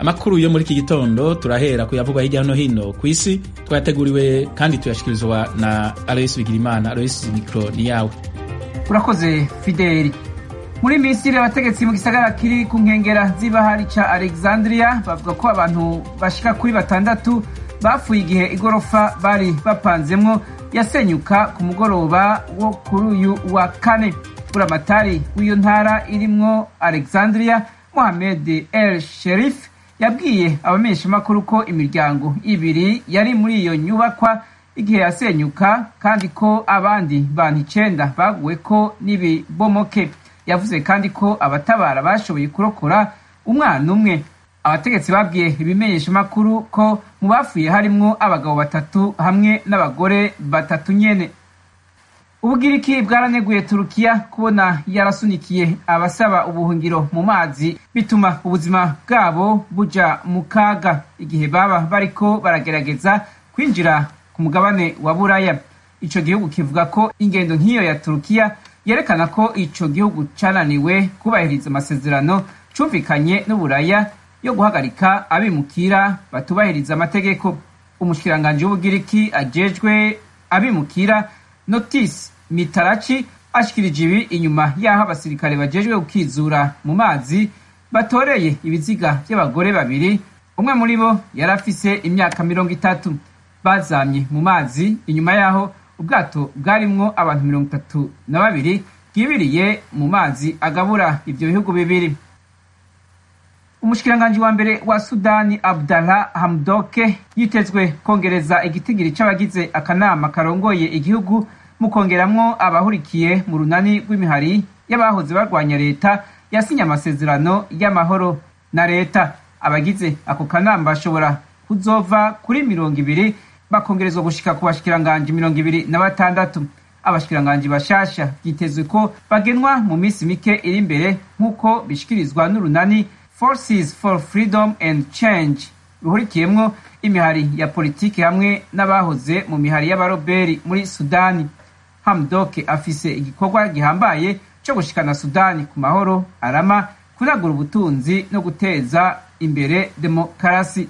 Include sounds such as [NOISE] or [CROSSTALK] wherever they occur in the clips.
amakuru yo muri iki gitondo turahera kuyavugwa hirya no hino. Ku isi twateguriwe kandi tuyashikirizwa na aloyisi bigirimana. Aloyisi mikoro ni yawe. Urakoze fideli muri misiri abategetsi mu gisagara kiri ku nkengera z'ibahari ca alexandria bavuga ko abantu bashika kuri batandatu bapfuye igihe igorofa bari bapanzemwo yasenyuka ku mugoroba wo kuri uyu wa kane. Buramatari w'iyo ntara irimwo alexandria mohamed el sherif yabwiye abamenyeshamakuru ko imiryango ibiri yari muri iyo nyubakwa igihe yasenyuka kandi ko abandi bantu icenda baguwe ko n'ibibomoke. Yavuze kandi ko abatabara bashoboye kurokora umwana umwe. Abategetsi babwiye ibimenyeshamakuru ko mu bapfuye harimwo abagabo batatu hamwe n'abagore batatu nyene. Ubugiriki bwaraneguye turukiya kubona yarasunikiye abasaba ubuhungiro mu mazi bituma ubuzima bwabo buja mu kaga. Igihe baba bariko baragerageza kwinjira ku mugabane wa buraya. Ico gihugu kivuga ko ingendo nk'iyo ya turukiya yerekana ko ico gihugu cananiwe kubahiriza amasezerano cumvikanye n'uburaya yo guhagarika abimukira batubahiriza amategeko. Umushikiranganji w'ubugiriki ajejwe abimukira notisi mitaraci ashikirije ibi inyuma y'aho abasirikare bajejwe gukizura mu mazi batoreye ibiziga by'abagore babiri. Umwe muri bo yari afise imyaka mirongo itatu. Bazamye mu mazi inyuma y'aho ubwato bwarimwo abantu mirongo itatu na babiri bwibiriye mu mazi agabura ibyo bihugu bibiri. Umushikiranganji wa mbere wa sudani abdallah hamdoke yitezwe kongereza igitigiri c'abagize akanama karongoye igihugu mu kongeramwo abahurikiye mu runani rw'imihari y'abahoze barwanya leta yasinye amasezerano y'amahoro na leta. Abagize ako kanama bashobora kuzova kuri mirongo ibiri bakongerezwa gushika ku bashikiranganji mirongo ibiri na batandatu. Abashikiranganji bashasha byitezwe ko bagenwa mu minsi mike iri imbere nk'uko bishikirizwa n'urunani forces for freedom and change. Ruhurikiyemwo imihari ya politiki hamwe n'abahoze mu mihari y'abaroberi muri sudani. Hamdoke afise igikorwa gihambaye cyo gushikana sudani ku mahoro arama kunagura ubutunzi no guteza imbere demokarasi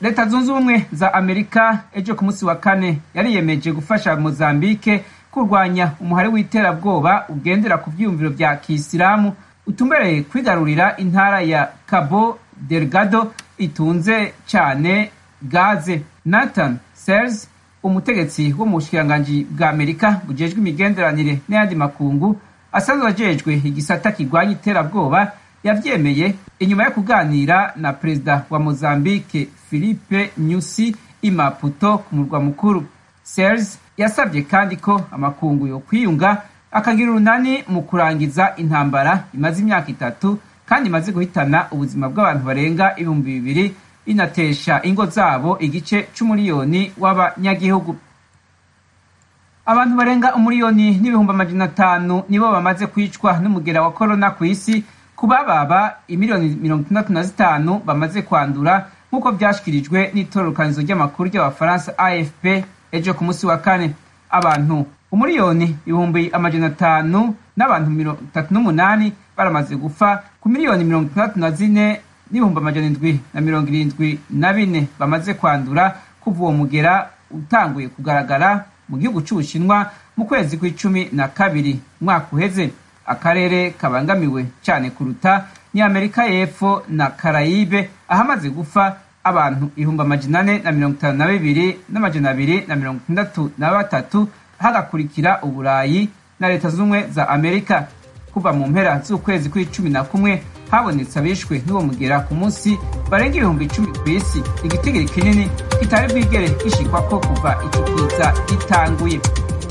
leta zunze ubumwe za amerika ejo ku munsi wa kane yariyemeje gufasha mozambike kurwanya umuhari w'iterabwoba ugendera ku vyiyumviro vya kisilamu utumbereye kwigarurira intara ya cabo delgado itunze cane gaze. Nathan sels umutegetsi wo mu bushikiranganji bwa amerika bujejwe imigenderanire n'ayandi makungu asanzwe ajejwe igisata kirwanya iterabwoba yavyemeye inyuma yo kuganira na perezida wa mozambique philippe nyusi i maputo ku murwa mukuru. Sels yasabye kandi ko amakungu yo kwiyunga akagira urunani mu kurangiza intambara imaze imyaka itatu kandi imaze guhitana ubuzima bw'abantu barenga ibihumbi bibiri inatesha ingo zabo igice c'umuriyoni w'abanyagihugu. Abantu barenga umuriyoni n'ibihumbi amajana atanu nibo bamaze kwicwa n'umugera wa korona ku isi kubababa imiliyoni mirongo itandatu na zitanu bamaze kwandura nk'uko vyashikirijwe n'itororokanizo ry'amakuru ry'abafaransa afp ejo ku munsi wa kane. Abantu umuriyoni ibihumbi amajana atanu n'abantu mirongo itatu n'umunani baramaze gupfa ku miliyoni mirongo itandatu na zine n'ibihumbi amajana indwi na mirongo irindwi na bine bamaze kwandura kuva uwo mugera utanguye kugaragara mu gihugu c'ubushinwa mu kwezi kw'icumi na kabiri umwaka uheze akarere kabangamiwe cyane kuruta ni amerika y'epfo na karayibe ahamaze gufa abantu ibihumbi amajana ane na mirongo itanu na bibiri n'amajana abiri na mirongo itandatu na batatu hagakurikira uburayi na leta z'ubumwe za amerika. Kuva mu mpera z'ukwezi kw'icumi na kumwe habonetse abishwe n'uwo mugera ku munsi barenga ibihumbi icumi ku isi. Igitigiri kinini kitari bwigere gishikwa ko kuva ico kiza gitanguye.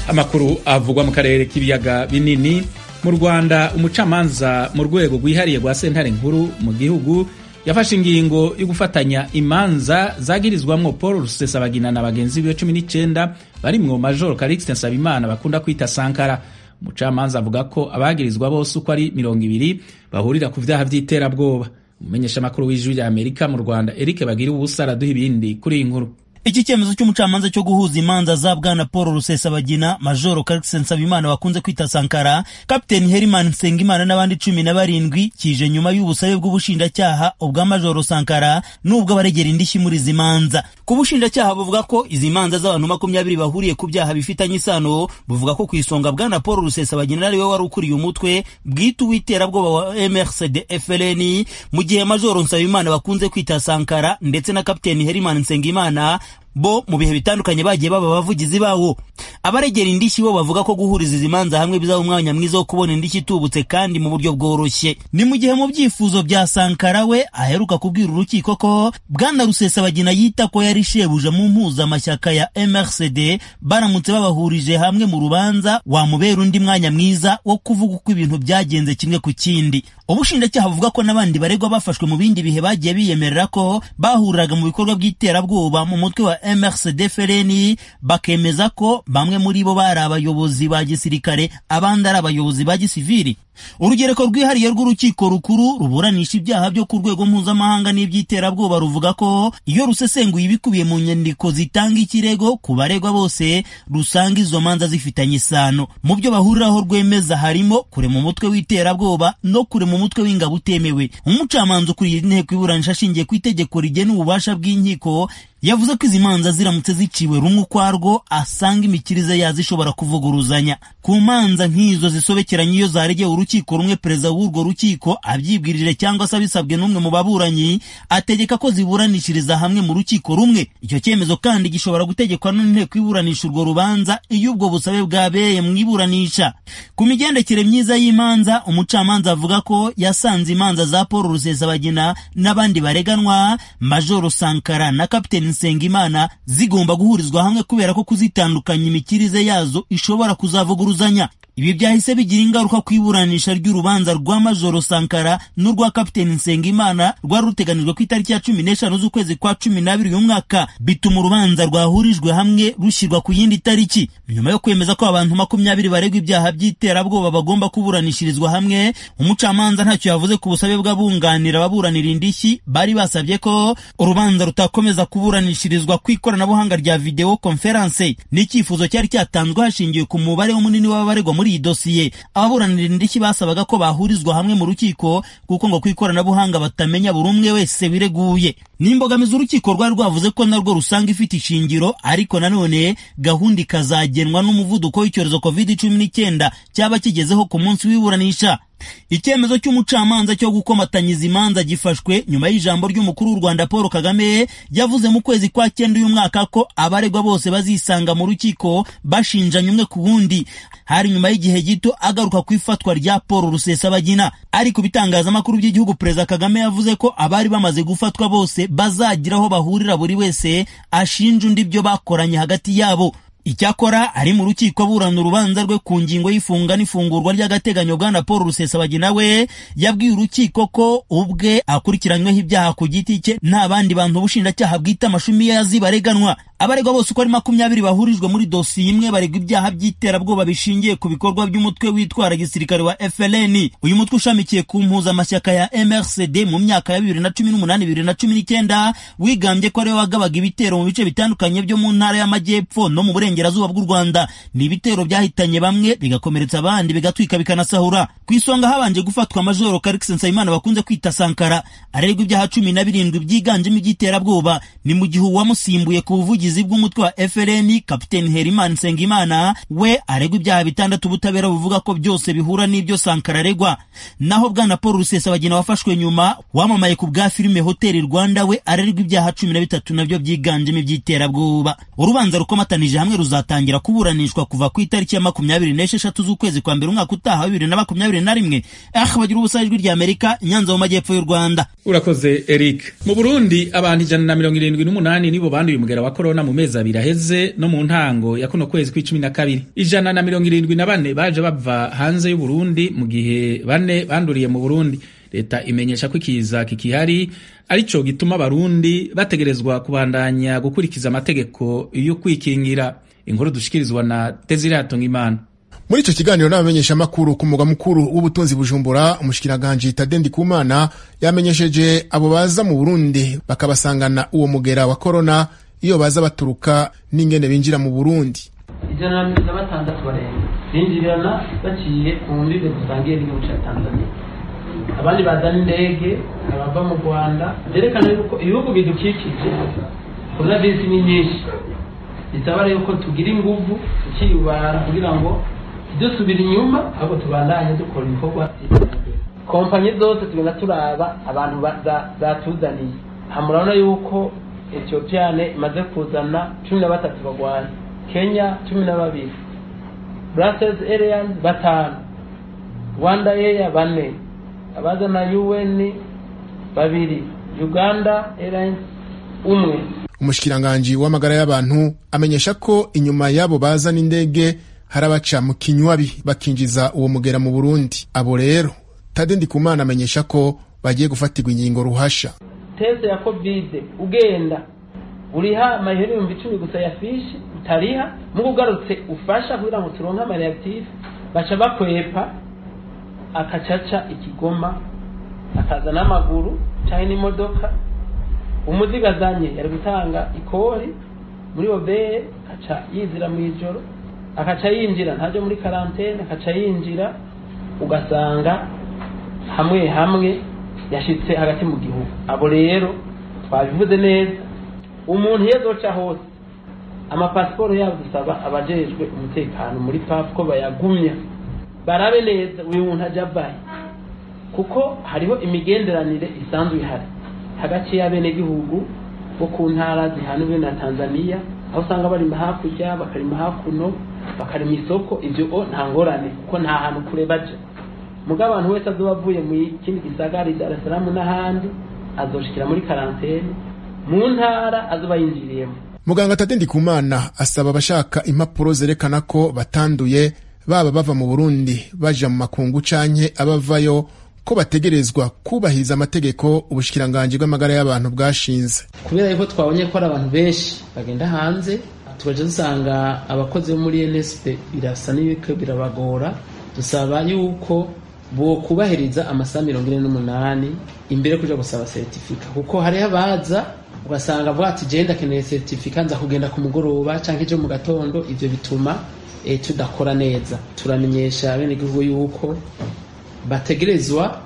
Amakuru avugwa mu karere k'ibiyaga binini. Mu rwanda umucamanza mu rwego rwihariye rwa sentare nkuru mu gihugu yafashe ingingo yo gufatanya imanza zagirizwamwo paul rusesabagina na bagenzi biwe cumi n'icyenda barimwo major calixte nsabimana bakunda kwita sankara. Umucamanza avuga ko abagirizwa bose uko ari mirongo ibiri bahurira ku vyaha vy'iterabwoba. Umumenyeshamakuru w'ijwi rya amerika mu rwanda eric bagira ubusa araduha ibindi kuri iyi nkuru. Iki cyemezo cy'umucamanza cyo guhuza imanza za bwana paul rusesabagina majoro karikisi nsabimana bakunze kwita sankara kapiteni herimani nsengimana n'abandi cumi na barindwi kije nyuma y'ubusabe bw'ubushinjacyaha ubwa majoro sankara n'ubw'abaregera indishyi muri izi manza. Ku bushinjacyaha buvuga ko izi manza z'abantu makumyabiri bahuriye ku byaha bifitanye isano buvuga ko ku isonga bwana paul rusesa rusesabagina ariwe wari ukuriye umutwe bwite uw'iterabwoba wa mrcd fln mu gihe majoro nsabimana bakunze kwita sankara ndetse na kapiteni herimani nsengimana bo mu bihe bitandukanye bagiye baba abavugizi bawo. Abaregera indishyi bo bavuga ko guhuriza izi manza hamwe bizaba umwanya mwiza wo kubona indishyi itubutse kandi mu buryo bworoshye. Ni mu gihe mu byifuzo bya sankara we aheruka kubwira urukiko ko bwana rusesabagina yita ko yari shebuja mu mpuzamashyaka ya mrcd baramutse babahurije hamwe mu rubanza wamubera undi mwanya mwiza wo kuvuga uko ibintu byagenze kimwe ku kindi. Ubushinjacyaha buvuga ko n'abandi baregwa bafashwe mu bindi bihe bagiye biyemerera ko bahuriraga mu bikorwa by'iterabwoba mu mutwe wa mrcd frn bakemeza ko bamwe muri bo bari abayobozi ba gisirikare abandi ari abayobozi ba gisivili. Urugereko rwihariye rw'urukiko rukuru ruburanisha ibyaha byo ku rwego mpuzamahanga n'iby'iterabwoba ruvuga ko iyo rusesenguye ibikubiye mu nyandiko zitanga ikirego ku baregwa bose rusanga izo manza zifitanye isano. Mu byo bahuriraho rwemeza harimo kurema umutwe w'iterabwoba no kurema umutwe w'ingabo utemewe. Umucamanza ukuriye inteko iburanisha ashingiye ku itegeko rigena ububasha bw'inkiko yavuze ko izi manza ziramutse ziciwe rumwe ukwarwo asanga imikirize yazo ishobora kuvuguruzanya. Ku manza nk'izo zisobekeranye iyo zaregeye urukiko rumwe perezida w'urwo rukiko abyibwirije cyangwa se abisabwe n'umwe mu baburanyi ategeka ko ziburanishiriza hamwe mu rukiko rumwe. Icyo cyemezo kandi gishobora gutegekwa n'inteko iburanisha urwo rubanza iyo ubwo busabe bwabereye mu iburanisha. Ku migendekere myiza y'imanza umucamanza avuga ko yasanze imanza za paul rusesabagina n'abandi bareganwa majoro sankara na kapiteni nsengimana zigomba guhurizwa hamwe kubera ko kuzitandukanya imikirize yazo ishobora kuzavuguruzanya ibi byahise bigira ingaruka ku iburanisha ry'urubanza rwa majoro sankara n'urwa kapiteni nsengimana rwari ruteganijwe ku itariki ya cumi n'eshanu z'ukwezi kwa cumi n'abiri uyu mwaka. Bituma urubanza rwahurijwe hamwe rushyirwa ku yindi tariki. Nyuma yo kwemeza ko abantu makumyabiri baregwa ibyaha by'iterabwoba bagomba kuburanishirizwa hamwe umucamanza ntacyo yavuze ku busabe bw'abunganira ababuranira indishyi. Bari basabye ko urubanza rutakomeza kuburanishirizwa ku ikoranabuhanga rya videwo konferanse n'icyifuzo cyari cyatanzwe hashingiwe ku mubare munini w'abaregwa muri iyi dosiye ababuranira indishyi basabaga ko bahurizwa hamwe mu rukiko kuko ngo ku ikoranabuhanga batamenya buri umwe wese wireguye ni imbogamizi urukiko rwari rwavuze ko narwo rusanga ifite ishingiro ariko nanone gahunda ikazagenwa n'umuvuduko w'icyorezo covid cumi n'icyenda cyaba kigezeho ku munsi w'iburanisha. Icyemezo cy'umucamanza cyo gukomatanyiza imanza gifashwe nyuma y'ijambo ry'umukuru w'u rwanda paul kagame yavuze mu kwezi kwa cyenda uyu mwaka ko abaregwa bose bazisanga mu rukiko bashinjanya umwe ku wundi. Hari nyuma y'igihe gito agaruka ku ifatwa rya paul rusesabagina. Ariko ibitangazamakuru by'igihugu perezida kagame yavuze ko abari bamaze gufatwa bose bazagira aho bahurira buri wese ashinja undi ibyo bakoranye hagati yabo. Icyakora ari mu rukiko aburana urubanza rwe ku ngingo y'ifunga n'ifungurwa ry'agateganyo bwana paul rusesabagina we yabwiye urukiko ko ubwe akurikiranyweho ibyaha ku giti cye nta bandi bantu ubushinjacyaha bwita amashumi yazi bareganwa. Abaregwa bose uko ari makumyabiri bahurijwe muri dosiye imwe baregwa ibyaha by'iterabwoba bishingiye ku bikorwa by'umutwe witwara gisirikare wa FLN uyu mutwe ushamikiye ku mpuzamashyaka ya MRCD mu myaka ya bibiri na cumi n'umunani bibiri na cumi n'icyenda wigambye ko ari we wagabaga ibitero mu bice bitandukanye byo mu ntara y'amajyepfo no mu burengerazuba bw'u Rwanda. Ni ibitero byahitanye bamwe bigakomeretsa abandi bigatwika bikanasahura. Ku isonga habanje gufatwa majoro Karikisi Nsabimana bakunze kwita Sankara. Aregwa ibyaha cumi na birindwi byiganjemo iby'iterabwoba. Ni mu gihe uwamusimbuye ku buvugizi bw'umutwe wa FLN Kapiteni Herimani Nsengimana we aregwa ibyaha bitandatu ubutabera buvuga ko byose bihura n'ibyo Sankara aregwa. Naho bwana Paul Rusesabagina wafashwe nyuma wamamaye ku bwa filime Hotel Rwanda we aregwa ibyaha cumi na bitatu nabyo byiganjemo iby'iterabwoba. Urubanza rukomatanije hamwe ruzatangira kuburanishwa kuva ku itariki ya makumyabiri n'esheshatu z'ukwezi kwa mbere umwaka utaha wa bibiri na makumyabiri na rimwe. Aho bagira ubusa ijwi rya Amerika Nyanza mu majyepfo y'u Rwanda. Urakoze Eric. Mu Burundi abantu ijana na mirongo irindwi n'umunani nibo banduye umugera wa korona mu mezi abiri aheze no mu ntango ya kuno kwezi kw'icumi na kabiri. Ijana na mirongo irindwi na bane baje bava hanze y'u Burundi mu gihe bane banduriye mu Burundi. Leta imenyesha ko ikiza kikihari arico gituma abarundi bategerezwa kubandanya gukurikiza amategeko yo kwikingira inkuru dushikirizwa na Desire Ngimana muri ico kiganiro n'abamenyeshamakuru ku mugwa mukuru w'ubutunzi bujumbura umushikiranganji Tade Kumana yamenyesheje abo baza mu Burundi bakabasangana uwo mugera wa korona iyo baza baturuka n'ingene binjira mu Burundi. Ijana na batandatu barenga binjirana baciye ku mbibe dusangiye n'igihugu ca Tanzania abandi bazana indege abava mu Rwanda vyerekana yuko ibihugu bidukikije coronavirus ni nyinshi bisaba rero ko tugira inguvu tukiyubara kugira ngo dusubira inyuma ahubwo tubandanye dukora ibikorwa kompanyi zose tugenda turaba abantu zatuzaniye. Murabona yuko etiyopiyane imaze kuzana cumi na batatu bagwaye kenya cumi na babiri. Brussels airlines batanu. Rwanda air bane. Abazana un babiri uganda airlines umwe. Umushikiranganji w'amagara y'abantu amenyesha ko inyuma y'abo baza n'indege hari abaca mu kinywabi bakinjiza uwo mugera mu burundi. Abo rero tade ndikumana amenyesha ko bagiye gufatirwa ingingo ruhasha. Tese ya covid ugenda uriha amahera ibihumbi icumi gusa ya fishi utariha mugo ugarutse ufasha kugira ngo turonke amareactive baca bakwepa akacaca ikigoma akaza n'amaguru cyangwa n'imodoka umuzigo azanye yari gutanga ikori muri obeye akaca yizira mu ijoro akaca yinjira ntajya muri karantene akaca yinjira ugasanga hamwe hamwe yashyitse hagati mu gihugu. Abo rero twabivuze neza umuntu iyo azoca hose amapasiporo yabo dusaba abajejwe umutekano muri pafu ko bayagumya. Barabe neza uyu muntu ajya avaye kuko hariho imigenderanire isanzwe ihari. Hagati y'abenegihugu bo ku ntara zihanwe na tanzania aho usanga barima hakurya bakarima hakuno bakarima isoko. Ibyo nta ngorane kuko nta hantu kure baja. Muga abantu wese azoba avuye mu kindi gisagara Dar es Salaam n'ahandi azoshikira muri karantene. Mu ntara azoba yinjiriyemo muganga Tade Ndikumana asaba abashaka impapuro zerekana ko batanduye baba bava mu Burundi baja mu makungu canke abavayo ko bategerezwa kubahiriza amategeko ubushikiranganji bw'amagara y'abantu bwashinze. Kubera yuko twabonye ko ari abantu benshi bagenda hanze tubaje dusanga abakozi bo muri NSP birasa n'ibiko birabagora. Dusaba yuko bo kubahiriza amasaha mirongo ine n'umunani imbere kuja gusaba seritifika kuko hariho abaza ugasanga avuga ati jenda akeneye seritifika nza kugenda ku mugoroba canke ejo mu gatondo. Ivyo bituma e, tudakora neza. Turamenyesha abenegihugu yuko bategerezwa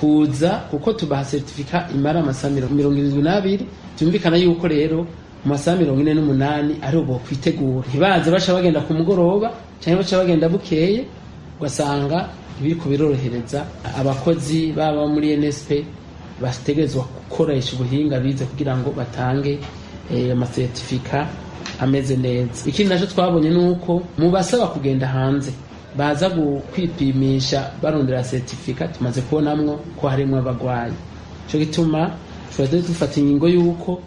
kuza kuko tubaha seritifika imara amasaha mirongo irindwi n'abiri byumvikana yuko rero mu masaha mirongo ine n'umunani ariho bokwitegura. Ntibaze baca bagenda ku mugoroba cyangwa baca bagenda bukeye ugasanga ibiriko birorohereza abakozi baba muri nsp bategerezwa gukoresha ubuhinga bize kugira ngo batange amasertifika ameze neza. Ikindi na cyo twabonye ni uko mu basaba kugenda hanze baza kwipimisha barondera seritifika tumaze kubonamwo ko harimo abagwayi cyo gituma tuba dufata ingingo y'uko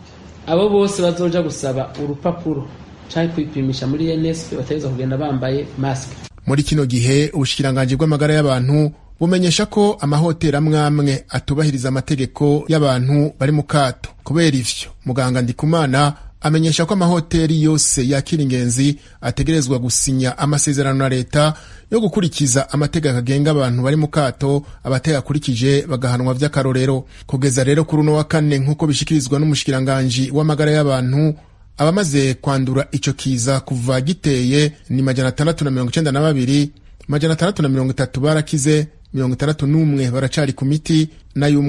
abo bose bazoja gusaba urupapuro cyangwa kwipimisha muri nsp bategereza kugenda bambaye masike muri kino gihe ubushikiranganji bw'amagara y'abantu bumenyesha ko amahoteli amwe amwe atubahiriza amategeko y'abantu bari mu kato. Kubera ivyo muganga ndikumana amenyesha ko amahoteli yose yakira ingenzi ategerezwa gusinya amasezerano na leta yo gukurikiza amategeko agenga abantu bari mu kato abatayakurikije bagahanwa vy'akarorero. Kugeza rero kuri uno wa kane nk'uko bishikirizwa n'umushikiranganji w'amagara y'abantu abamaze kwandura ico kiza kuva giteye ni majana atandatu na mirongo icenda na babiri majana atandatu na mirongo itatu barakize mirongo itandatu n'umwe baracari ku miti nayo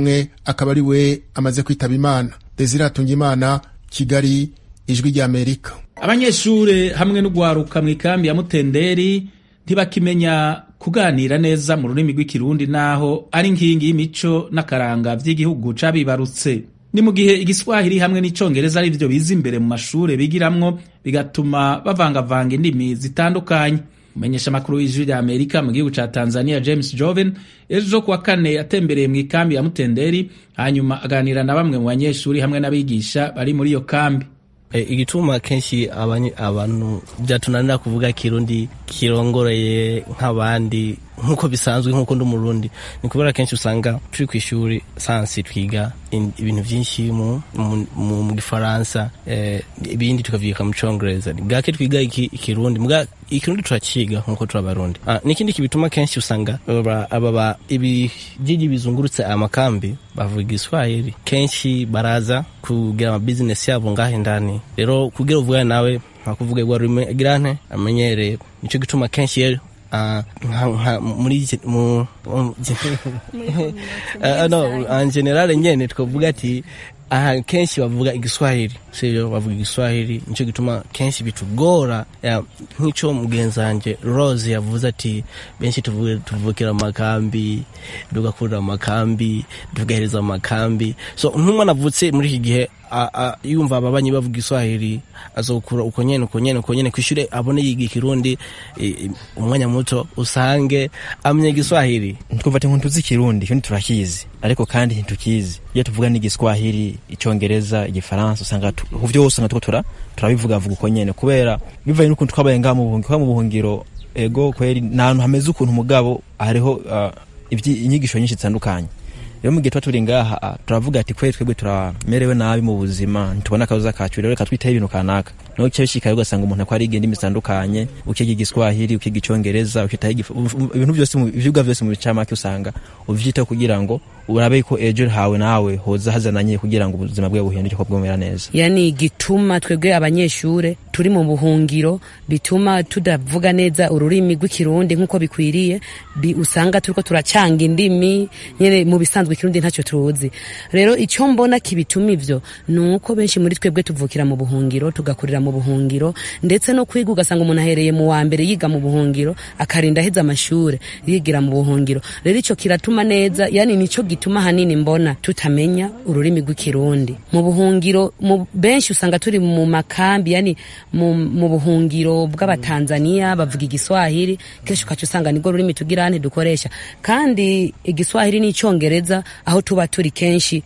akaba ari we amaze kwitaba imana. Desire atungimana kigali ijwi ry'amerika abanyeshure hamwe n'ugwaruka mu ikambi ya mutenderi ntibakimenya kuganira neza mu rurimi rw'ikirundi naho ari nkingi y'imico n'akaranga vy'igihugu cabibarutse. Ni mu gihe igiswahili hamwe n'icongereza ari vyo biza imbere mu mashure bigiramwo bigatuma bavangavanga indimi zitandukanye. Umumenyesha amakuru w'ijwi rya amerika mu gihugu ca tanzania james joven ejo kuwa kane yatembereye mu ikambi ya mutenderi hanyuma aganira na bamwe mu banyeshuri hamwe n'abigisha bari muri iyo kambi. Igituma kenshi abantu byatunanira kuvuga kirundi kirongoreye nk'abandi nk'uko bisanzwe nk'uko ndi umurundi ni kubera kenshi usanga turi ku ishuri sansi twiga ibintu byinshi mu, mu, mu, gifaransa eh, ibindi tukavyika mu congereza. Bwake twiga iki, ikirundi? Mbwa ikirundi turaciga nk'uko turi abarundi. Ah, n'ikindi kibituma kenshi usanga aba- ababa ibijiji bizungurutse aya makambi bavuga igiswahili kenshi baraza kugira amabizinesi yabo ngahe ndani. Rero kugira uvugane nawe ntakuvuga igwa rurimi girante amenyereye nico gituma kenshi rero ah, nka- nka- muri iki- mu mu- [LAUGHS] Ah, no en general nyene twavuga ati aha kenshi bavuga igiswahili sivyo bavuga igiswahili nico gituma kenshi bitugora. Ya, nk'ico mugenzi wanje rose yavuze ati benshi tuvuge- tuvukira mu makambi tugakurira mu makambi tugahereza mu makambi so nk'umwana avutse muri iki gihe a- a- yumva ababanyi bavuga iswahili azokura uko nyene uko nyene uko nyene. Kw'ishure abone yiga ikirundi umwanya muto usange amenye igiswahili twumva ati ntuzi ikirundi ikirundi turakizi ariko kandi ntitukizi. Iyo tuvuga n'igiswahili icongereza igifaransa usanga ku vyose usanga tura turabivuga vuga uko nyene. Kubera bivanye n'ukuntu twabaye ngaha mu buhungiro mu buhungiro ego kweri ni ahantu hameze ukuntu mugabo hariho inyigisho nyinshi zitandukanye. Rero mu gihe tuba turi ngaha ah, turavuga ati kweri twebwe turamerewe nabi mu buzima ntitubona akazoza kacu rero reka twiteho ibintu kanaka. Naho cyo shikaye ugasanga umuntu akora igihe indimi zitandukanye ukiga igiswahili ukiga icyongereza ukitaho ibintu byose mu byose mu bicamake usanga uvyiteho kugira ngo urabe ko ejo hawe nawe hoza hazananye kugira ngo ubuzima bwawe buhinduke ko bwomera neza. Yani igituma twebwe abanyeshure turi mu buhungiro bituma tudavuga neza ururimi rw'ikirundi nk'uko bikwiriye bi, usanga turiko turacanga indimi nyene mu bisanzwe ikirundi ntacyo tuzi. Rero icyo mbona kibituma ivyo ni uko benshi muri twebwe tuvukira mu buhungiro tugakurira mu buhungiro ndetse no kwiga ugasanga umuntu ahereye mu wa mbere yiga mu buhungiro akarinda aheza amashure yigira mu buhungiro. Rero ico kiratuma neza yani nico gituma hanini mbona tutamenya ururimi rw'ikirundi. Mu buhungiro benshi usanga turi mu makambi yani mu, buhungiro bw'abatanzania bavuga igiswahili kenshi ukaca usanga nirwo rurimi tugira ntidukoresha kandi igiswahili n'icongereza aho tuba turi kenshi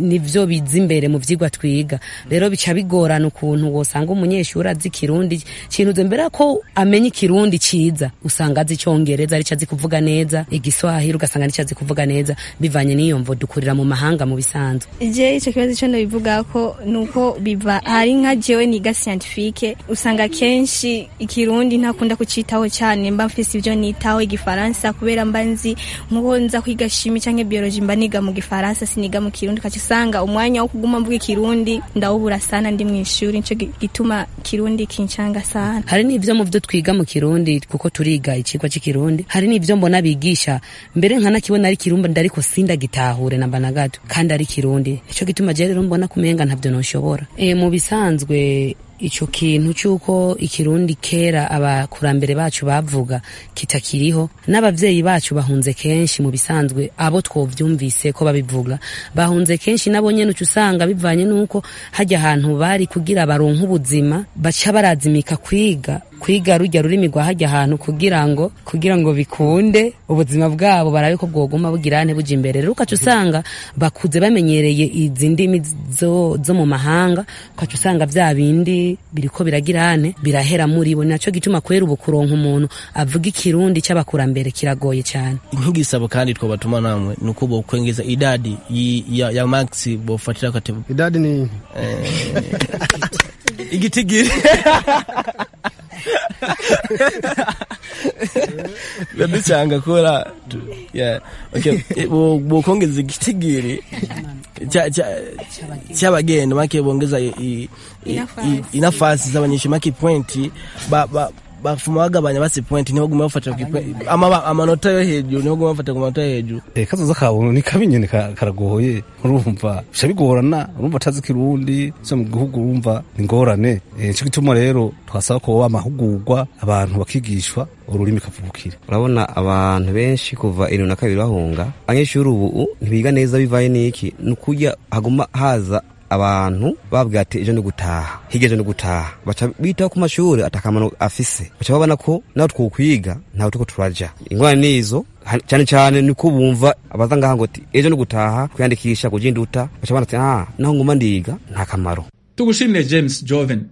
nivyo biza imbere mu vyigwa twiga. Rero bica bigorana ukuntu wosanga umunyeshuri azi ikirundi kintuze mbere ko amenya ikirundi ciza usanga azi icongereza arico azi kuvuga neza igiswahili ugasanga nico azi kuvuga neza bivanye n'iyo mvo dukurira mu mahanga mu bisanzwe. Je ico kibazo ico ndabivuga ko nuko biva hari nka jewe niga scientifique usanga kenshi ikirundi ntakunda kucitaho cyane mba mfise ivyo nitaho igifaransa kubera mba nzi nk'uko nza kwiga shimi canke biology mba niga mu gifaransa siniga mu kirundi kaca usanga umwanya wo kuguma mvuga ikirundi ndawubura sana ndi mw'ishuri nico gi- gituma kirundi kincanga sana. Hari n'ivyo mu vyo twiga mu kirundi kuko turiga icigwa c'ikirundi hari n'ivyo mbona bigisha mbere nkanakibona ari kirumba ndariko sindagitahure namba na gato kandi ari kirundi. Nico gituma je rero mbona kumenga ntavyo noshobora. E, mu bisanzwe ico kintu c'uko ikirundi kera abakurambere bacu bavuga kitakiriho n'abavyeyi bacu bahunze kenshi mu bisanzwe abo twovyumvise ko babivuga bahunze kenshi nabo nyene uca usanga bivanye n'uko hajya ahantu bari kugira baronke ubuzima baca barazimika kwiga kwiga rujya rurimi rwa hajya ahantu kugira ngo kugira ngo bikunde ubuzima bwabo barabe ko bwoguma bugira ante buja imbere. Rero ukaca usanga bakuze bamenyereye izi ndimi zo, zo mu mahanga ukaca usanga vya bindi biriko biragira ane birahera muri bo. Naco gituma kwera ubu kuronka umuntu avuga ikirundi c'abakurambere kiragoye cyane. Nk'igisabo kandi twabatuma namwe ni uko bokwengeza idadi ya, ya max bofatira idadi ni [LAUGHS] igitigiri [LAUGHS] yeah, okay. Bo- bokongeza igitigiri c'abagenda make bongeza inafasi z'abanyeshuri make pointi ba- ba- point bagabanya guma ipointi. Ama- amanota yo hejuru niho guma bafata ku manota yo hejuru eh, kazoza kabona ni kabi nyene karagohoye karagoye urumva bica bigorana urumva atazi kirundi so mu gihugu urumva ni ngorane. Eh, nico gituma rero twasaba ko amahugurwa abantu bakigishwa ururimi kavukire. Urabona abantu benshi kuva irindwi na kabiri bahunga. Abanyeshuri ubu ntibiga neza bivaye n'iki? Ni ukurya haguma haza abantu babwira ati ejo ni gutaha hirya ejo ni gutaha baca bitaho ku mashuri atakamaro afise. Baca babona ko nawe twokwiga ntawe turiko turaja. Ingorane nizo izo cyane cyane niko bumva abaza ngaha ngo ati ejo ni gutaha kwiyandikisha kuja nduta baca babona ati aha naho nguma ndiga nta kamaro. Tugushimire james joven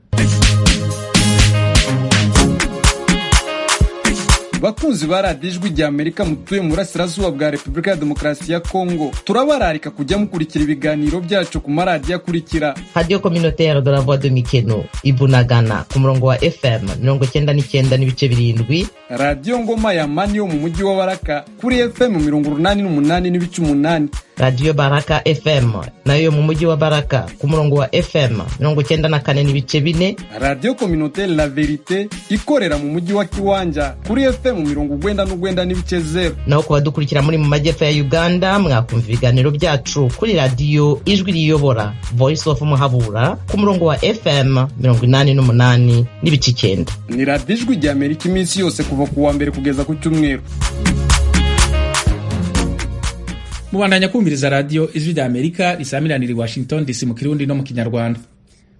bakunzi ba radiyo ijwi rya amerika mutuye mu burasirazuba bwa repubulika ya demokarasi ya kongo turabararika kujya mukurikira ibiganiro byacu ku maradiyo akurikira. Radiyo kominotere de la voix de mikeno ibunagana ku murongo wa fm mirongo cyenda n'icyenda n'ibice birindwi. Radiyo ngoma ya mani yo mu mujyi wa baraka kuri fm mirongo urunani n'umunani n'ibice umunani. Radiyo baraka fm na yo mu mujyi wa baraka ku murongo wa fm mirongo cyenda na kane n'ibice bine. Radiyo kominotere la verite ikorera mu mujyi wa kiwanja kuri fm mirongo ugwenda n'ugwenda n'ibice zeru naho ku badukurikira muri mu majyepfo ya uganda mwakumva ibiganiro byacu kuri radiyo ijwi riyobora voice of muhabura ku murongo wa fm mirongo inani n'umunani n'ibice icyenda. Ni radiyo ijwi rya amerika iminsi yose kuva ku wa mbere kugeza ku cyumweru. Mubandanya kumviriza radio ijwi rya amerika risamiranira washington dc mu kirundi no mu kinyarwanda.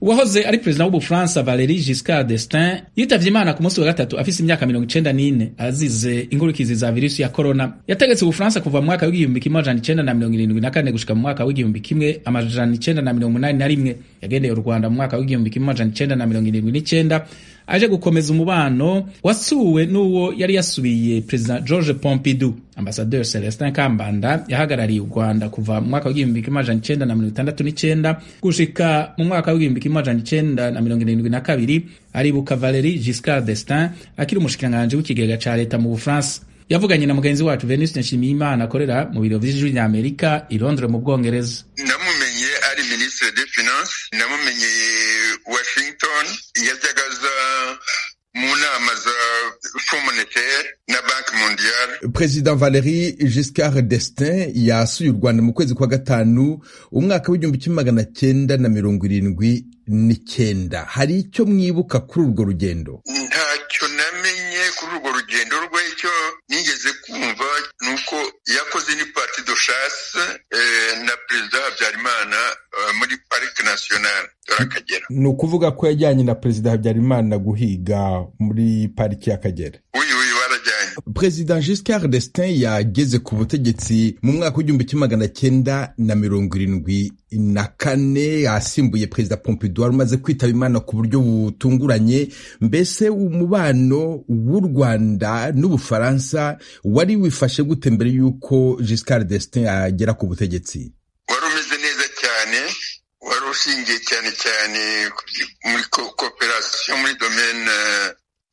Uwahoze ari perezida w'ubufaransa valerie giscard d'estaing yitavye imana ku munsi wa gatatu afise imyaka mirongo icenda n'ine. Azize ingurikizi za virusi ya korona yategetse ubufaransa kuva mu mwaka w'igihumbi kimwe amajana icenda na mirongo irindwi na kane gushika mu mwaka w'igihumbi kimwe amajana icenda na mirongo umunani na rimwe. Yagendeye u rwanda mu mwaka w'igihumbi kimwe amajana icenda na mirongo irindwi n'icenda aje gukomeza umubano wasuwe n'uwo yari yasubiye perezida george pompidou. Ambasaderi celestin kambanda yahagarariye u rwanda kuva mu mwaka w'igihumbi kimwe amajana icenda na mirongo itandatu n'icenda gushika mu mwaka w'igihumbi kimwe amajana icenda na mirongo irindwi na kabiri aribuka Valeri giscard d'estaing akiri umushikiranganji w'ikigega ca leta mu bufaransa. Yavuganye na mugenzi wacu Venus nshimiyimana akorera mu biro vy'ijwi ry'Amerika i londres mu bwongereza ministre de finance namumenye washington yajyaga aza mu nama za fond na banki mondiale. Perezida valerie giscard d'estaing yasuye u rwanda mu kwezi kwa gatanu umwaka w'igihumbi kimwe magana cyenda na mirongo irindwi n'icyenda. Hari icyo mwibuka kuri urwo rugendo? Urwo rugendo rwe icyo nigeze kumva ni uko yakoze ni parti de chasse na perezida habyarimana muri parike nationale y'akagera ni ukuvuga ko yajyanye na perezida habyarimana guhiga muri pariki y'akagera. Perezida giscard d'estaing yageze ku butegetsi mu mwaka w'igihumbi kimwe magana cyenda na mirongo irindwi na kane asimbuye perezida pompidou wari umaze kwitaba imana ku buryo butunguranye mbese umubano w'u rwanda n'ubufaransa wari wifashe gute mbere y'uko giscard d'estaing agera ku butegetsi? Wari umeze neza cyane wari ushingiye cyane cyane muri kooperasiyo muri domene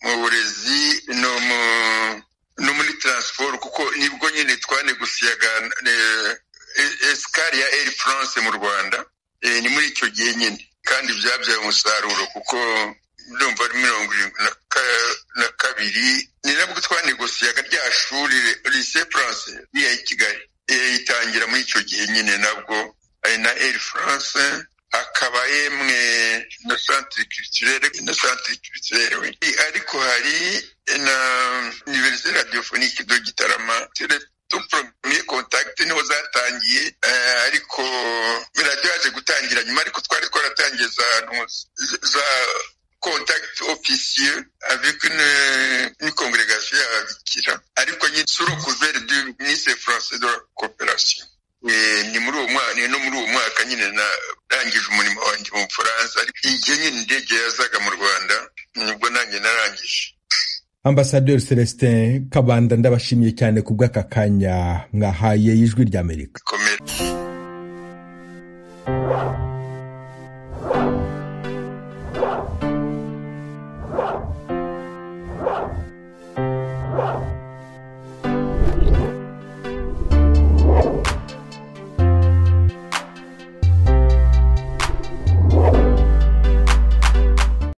mu burezi no mu no muri transport kuko ni bwo nyine twanegusiyaga esikari ya air france mu rwanda ni muri icyo gihe nyine. Kandi byabyaye umusaruro kuko ndumva ari mirongo irindwi na kabiri. Ni nabwo twanegosiyaga rya shuri lycée france riya i kigali itangira muri icyo gihe nyine nabwo ari na air france. Hakaba yemwe na centre culturelle na culturelle we ariko hari na université radiophonique de Gitarama tout premier contact ni ho zatangiye ariko radio yaje gutangira. Nyuma ariko twari twaratangiye za contact officieux avec une, une congrégation y'ababikira ariko nyine sur le du ministre français de la coopération. Ni muri uwo mwaka no muri uwo mwaka nyine narangije umurimo wanjye mu bufaransa. Igihe nyine indege yazaga mu rwanda ni bwo nanjye narangije. ambasaderi celestin kabanda ndabashimiye cyane ku bw'aka kanya. Mwahaye ijwi ry'amerika